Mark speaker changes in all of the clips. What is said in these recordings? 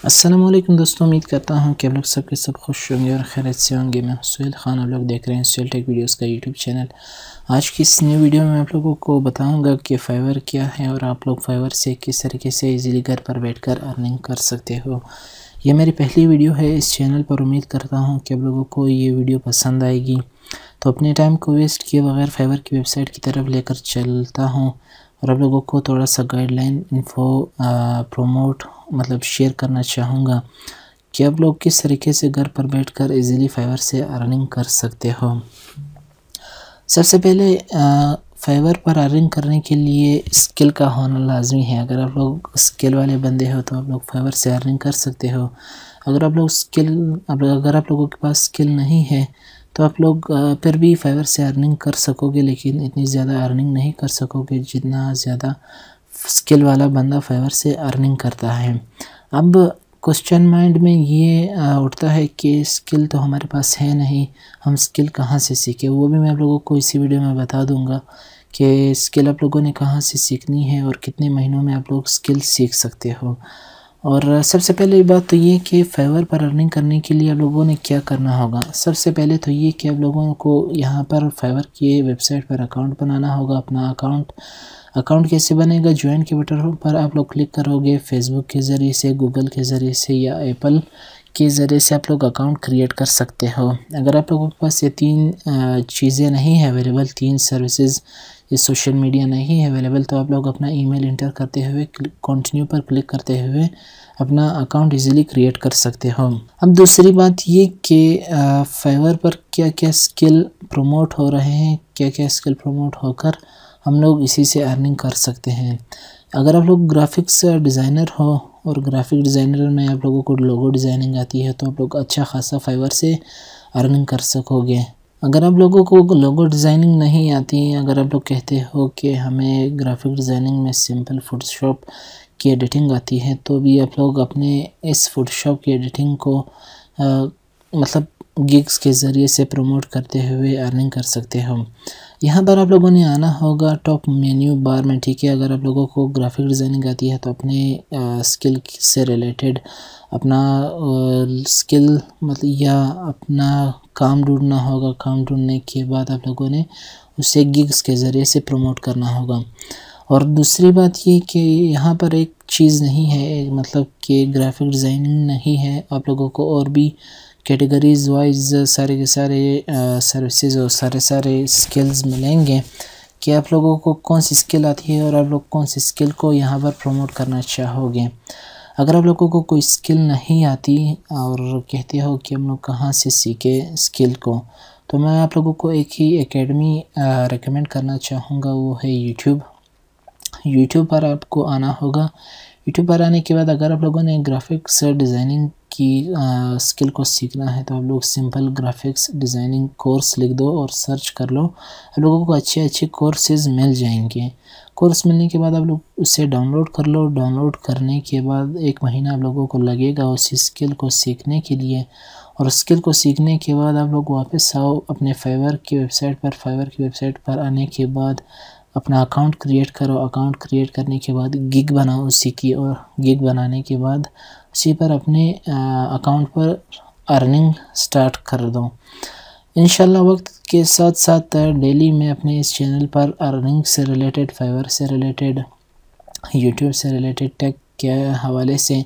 Speaker 1: अस्सलाम वालेकुम दोस्तों उम्मीद करता हूँ कि आप लोग सब के सब खुश होंगे और खैरत से होंगे मैं सुहेल खान आप लोग देख रहे हैं सुहेल टेक वीडियोस का यूट्यूब चैनल आज की इस न्यू वीडियो में आप लोगों को बताऊँगा कि फ़ाइवर क्या है और आप लोग फ़ाइवर से किस तरीके से इजीली घर पर बैठकर अर्निंग कर सकते हो ये मेरी पहली वीडियो है इस चैनल पर उम्मीद करता हूँ कि आप लोगों को ये वीडियो पसंद आएगी तो अपने टाइम को वेस्ट किए बगैर फ़ाइवर की वेबसाइट की तरफ़ लेकर चलता हूँ और आप लोगों को थोड़ा सा गाइडलाइन इन्फो प्रोमोट मतलब शेयर करना चाहूँगा कि आप लोग किस तरीके से घर पर बैठकर इजीली फाइवर से अर्निंग कर सकते हो। सबसे पहले फाइवर पर अर्निंग करने के लिए स्किल का होना लाजमी है। अगर आप लोग स्किल वाले बंदे हो तो आप लोग फाइवर से अर्निंग कर सकते हो। अगर आप लोग स्किल अगर आप लोगों के पास स्किल नहीं है तो आप लोग फिर भी फाइवर से अर्निंग कर सकोगे, लेकिन इतनी ज़्यादा अर्निंग नहीं कर सकोगे जितना ज़्यादा स्किल वाला बंदा फाइवर से अर्निंग करता है। अब क्वेश्चन माइंड में ये उठता है कि स्किल तो हमारे पास है नहीं, हम स्किल कहाँ से सीखें? वो भी मैं आप लोगों को इसी वीडियो में बता दूँगा कि स्किल आप लोगों ने कहाँ से सीखनी है और कितने महीनों में आप लोग स्किल सीख सकते हो। और सबसे पहले बात तो ये कि फेवर पर अर्निंग करने के लिए आप लोगों ने क्या करना होगा? सबसे पहले तो ये कि आप लोगों को यहाँ पर फेवर की वेबसाइट पर अकाउंट बनाना होगा, अपना अकाउंट। अकाउंट कैसे बनेगा? ज्वाइन के बटन पर आप लोग क्लिक करोगे फेसबुक के ज़रिए से गूगल के ज़रिए से या एप्पल के ज़रिए से आप लोग अकाउंट क्रिएट कर सकते हो। अगर आप लोगों के पास ये तीन चीज़ें नहीं है अवेलेबल तीन सर्विसेज़ ये सोशल मीडिया नहीं है अवेलेबल तो आप लोग अपना ईमेल इंटर करते हुए कंटिन्यू पर क्लिक करते हुए अपना अकाउंट इजीली क्रिएट कर सकते हो। अब दूसरी बात ये कि फाइवर पर क्या क्या स्किल प्रमोट हो रहे हैं क्या क्या स्किल प्रमोट होकर हम लोग इसी से अर्निंग कर सकते हैं। अगर आप लोग ग्राफिक्स डिज़ाइनर हो और ग्राफिक डिज़ाइनर में आप लोगों को लोगो डिज़ाइनिंग आती है तो आप लोग अच्छा खासा फाइवर से अर्निंग कर सकोगे। अगर आप लोगों को लोगो डिज़ाइनिंग नहीं आती अगर आप लोग कहते हो कि हमें ग्राफिक डिज़ाइनिंग में सिंपल फोटोशॉप की एडिटिंग आती है तो भी आप लोग अपने इस फोटोशॉप की एडिटिंग को आ, मतलब गिग्स के ज़रिए से प्रमोट करते हुए अर्निंग कर सकते हो। यहाँ पर आप लोगों ने आना होगा टॉप मेन्यू बार में, ठीक है? अगर आप लोगों को ग्राफिक डिज़ाइनिंग आती है तो अपने स्किल से रिलेटेड अपना स्किल मतलब या अपना काम ढूंढना होगा। काम ढूँढने के बाद आप लोगों ने उसे गिग्स के ज़रिए से प्रमोट करना होगा। और दूसरी बात ये कि यहाँ पर एक चीज़ नहीं है मतलब कि ग्राफिक डिज़ाइनिंग नहीं है। आप लोगों को और भी कैटेगरीज वाइज सारे के सारे सर्विसेज़ और सारे सारे स्किल्स मिलेंगे कि आप लोगों को कौन सी स्किल आती है और आप लोग कौन सी स्किल को यहाँ पर प्रमोट करना चाहोगे। अगर आप लोगों को कोई स्किल नहीं आती और कहते हो कि हम लोग कहाँ से सीखे स्किल को तो मैं आप लोगों को एक ही एकेडमी रिकमेंड करना चाहूँगा, वो है यूट्यूब यूट्यूब पर आपको आना होगा। यूट्यूब पर आने के बाद अगर आप लोगों ने ग्राफिक्स डिज़ाइनिंग की स्किल को सीखना है तो आप लोग सिंपल ग्राफिक्स डिज़ाइनिंग कोर्स लिख दो और सर्च कर लो। आप लोगों को अच्छे अच्छे कोर्सेज मिल जाएँगे। कोर्स मिलने के बाद आप लोग उसे डाउनलोड कर लो। डाउनलोड करने के बाद एक महीना आप लोगों को लगेगा उसी स्किल को सीखने के लिए। और स्किल को सीखने के बाद आप लोग वापस आओ अपने फाइवर की वेबसाइट पर। फाइवर की वेबसाइट पर आने के बाद अपना अकाउंट क्रिएट करो। अकाउंट क्रिएट करने के बाद गिग बनाओ उसी की और गिग बनाने के बाद उसी पर अपने अकाउंट पर अर्निंग स्टार्ट कर दो। इन वक्त के साथ साथ डेली मैं अपने इस चैनल पर अर्निंग से रिलेटेड फाइवर से रिलेटेड यूट्यूब से रिलेटेड टेक के हवाले से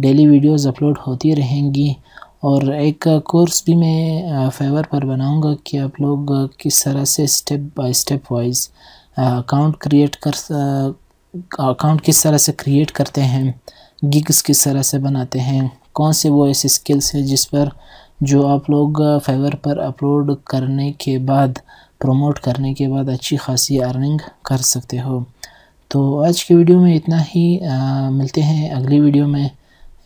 Speaker 1: डेली वीडियोस अपलोड होती रहेंगी। और एक कोर्स भी मैं फाइवर पर बनाऊँगा कि आप लोग किस तरह से step by step wise account create कर अकाउंट किस तरह से क्रिएट करते हैं गिग्स किस तरह से बनाते हैं कौन से वो ऐसे स्किल्स हैं जिस पर जो आप लोग फेवर पर अपलोड करने के बाद प्रमोट करने के बाद अच्छी खासी अर्निंग कर सकते हो। तो आज के वीडियो में इतना ही आ, मिलते हैं अगली वीडियो में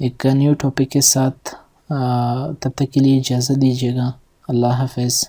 Speaker 1: एक न्यू टॉपिक के साथ। आ, तब तक के लिए इजाज़त दीजिएगा। अल्लाह हाफिज़।